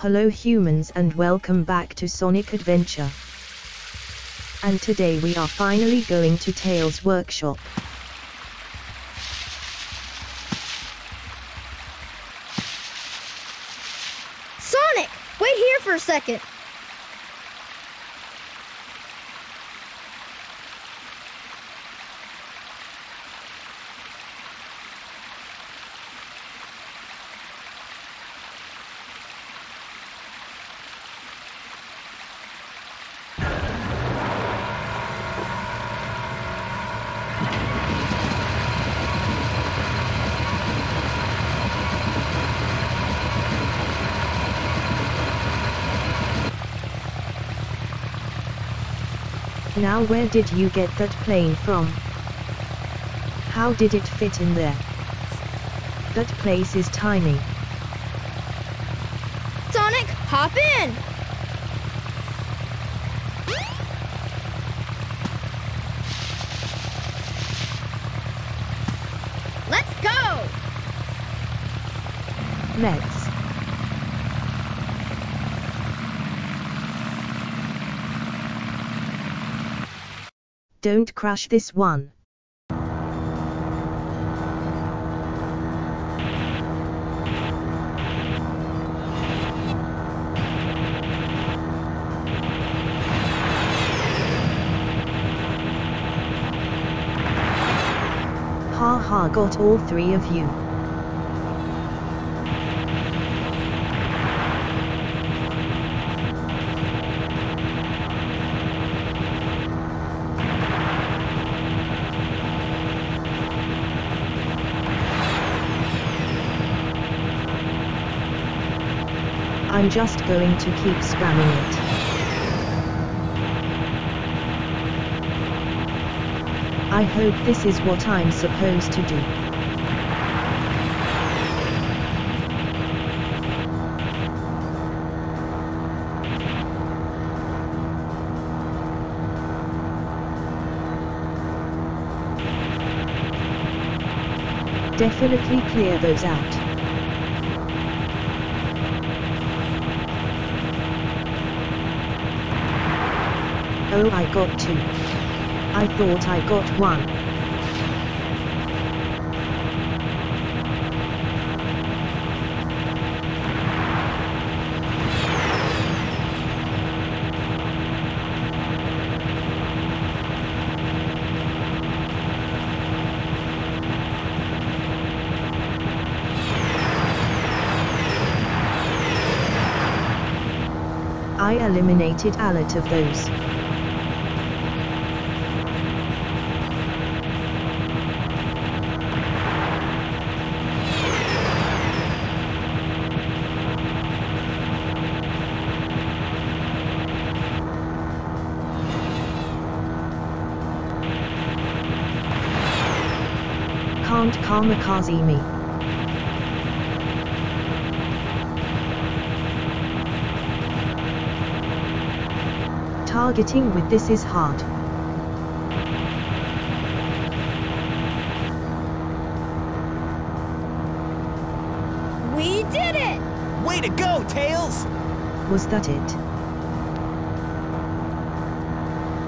Hello humans and welcome back to Sonic Adventure. And today we are finally going to Tails workshop. Sonic! Wait here for a second. Now where did you get that plane from? How did it fit in there? That place is tiny. Sonic, hop in! Let's go! Let's. Don't crash this one. Ha ha got all three of you. I'm just going to keep spamming it. I hope this is what I'm supposed to do. Definitely clear those out. Oh I got two. I thought I got one. I eliminated a lot of those. Can't kamikaze me. Targeting with this is hard. We did it! Way to go, Tails! Was that it?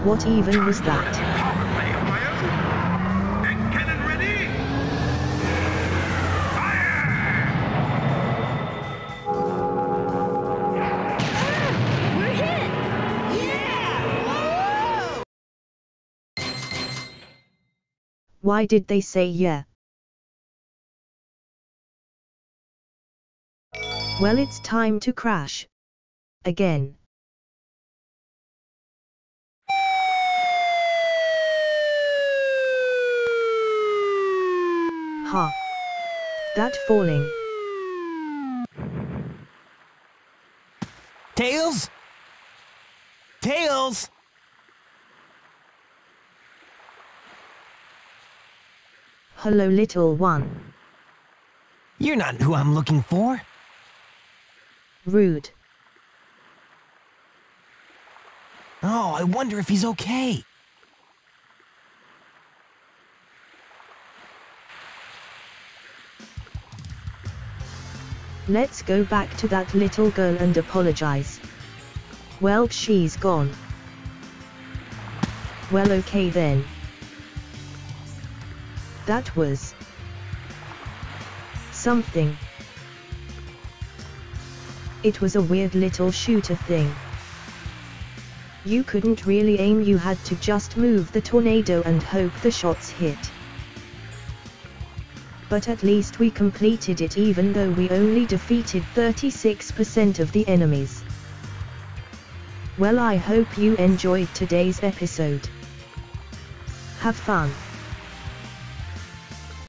What even was that? Why did they say yeah? Well it's time to crash. Again. Ha. That falling. Tails? Tails! Hello little one. You're not who I'm looking for. Rude. Oh, I wonder if he's okay. Let's go back to that little girl and apologize. Well, she's gone. Well, okay then. That was something. It was a weird little shooter thing. You couldn't really aim, you had to just move the tornado and hope the shots hit. But at least we completed it even though we only defeated 36% of the enemies. Well I hope you enjoyed today's episode. Have fun.